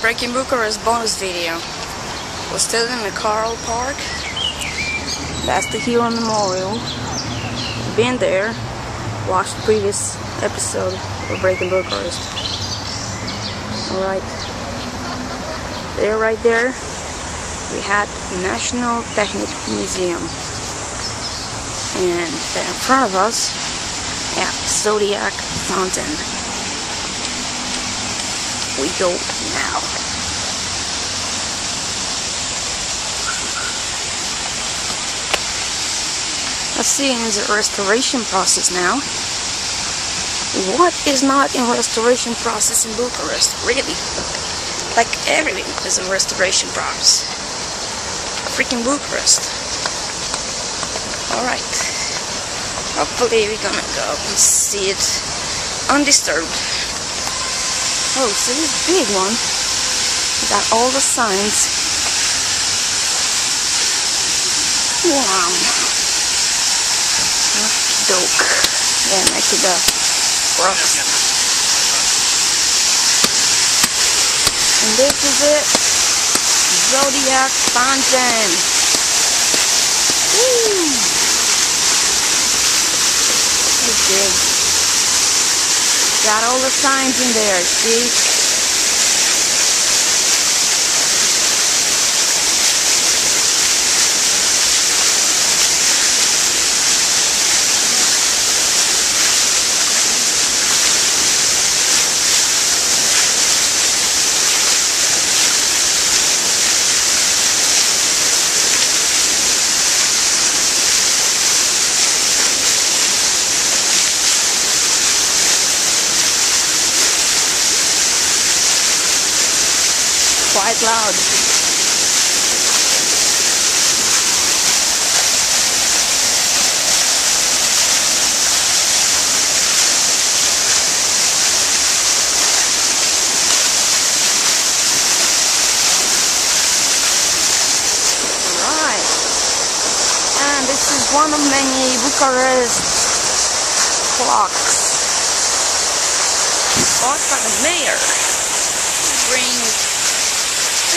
Breaking Bucharest bonus video. We're still in the Carol Park. That's the Hero Memorial. Been there. Watched the previous episode of Breaking Bucharest. Alright. There, right there, we had National Technic Museum. And in front of us, yeah, Zodiac Fountain go now. Let's see in the restoration process now. What is not in restoration process in Bucharest? Really? Like everything is in restoration process. Freaking Bucharest. Alright. Hopefully we're gonna go and see it undisturbed. Oh, so this big one. Got all the signs. Wow. Doke. Yeah, next to the rocks. And this is it. Zodiac Fountain. Woo! It's big. Got all the signs in there, see? Quite loud. Right. And this is one of many Bucharest clocks bought by the mayor bring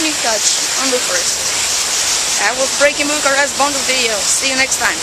new touch on the first. I was breaking Bucharest bonus video. See you next time.